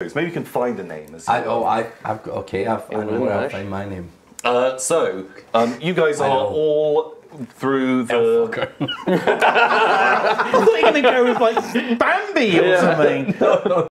Maybe you can find a name. As I, oh, I've got, okay, I've, I know where I'll find my name. Uh, so, um, you guys are all through the. I thought you were going to go with like Bambi or something.